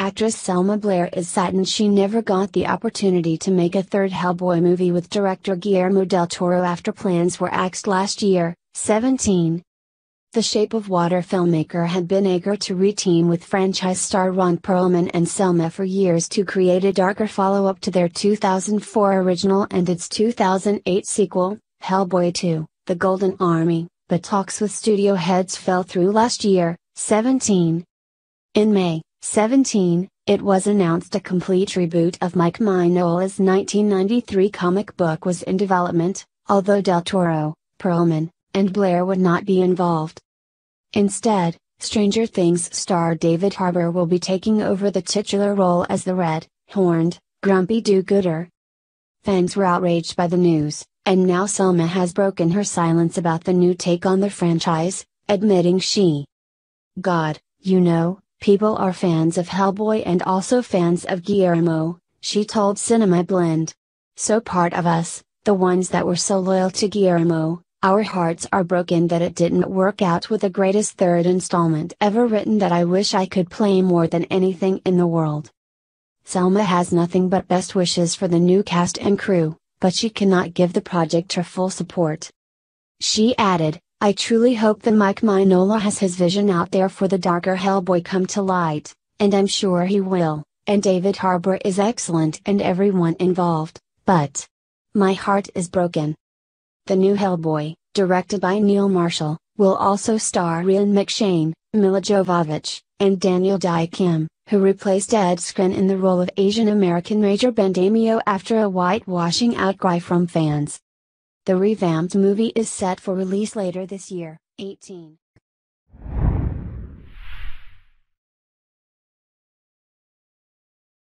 Actress Selma Blair is saddened she never got the opportunity to make a third Hellboy movie with director Guillermo del Toro after plans were axed last year, 17. The Shape of Water filmmaker had been eager to reteam with franchise star Ron Perlman and Selma for years to create a darker follow up to their 2004 original and its 2008 sequel, Hellboy 2, The Golden Army, but talks with studio heads fell through last year, 17. In May, 17, it was announced a complete reboot of Mike Mignola's 1993 comic book was in development, although Del Toro, Perlman, and Blair would not be involved. Instead, Stranger Things star David Harbour will be taking over the titular role as the red, horned, grumpy do gooder. Fans were outraged by the news, and now Selma has broken her silence about the new take on the franchise, admitting she. God, you know, People are fans of Hellboy and also fans of Guillermo, she told Cinema Blend. So part of us, the ones that were so loyal to Guillermo, our hearts are broken that it didn't work out with the greatest third installment ever written that I wish I could play more than anything in the world. Selma has nothing but best wishes for the new cast and crew, but she cannot give the project her full support. She added, I truly hope that Mike Mignola has his vision out there for the darker Hellboy come to light, and I'm sure he will, and David Harbour is excellent and everyone involved, but. My heart is broken. The new Hellboy, directed by Neil Marshall, will also star Ian McShane, Milla Jovovich, and Daniel Dae Kim, who replaced Ed Skrein in the role of Asian American Major Ben Daimio after a whitewashing outcry from fans. The revamped movie is set for release later this year, 18.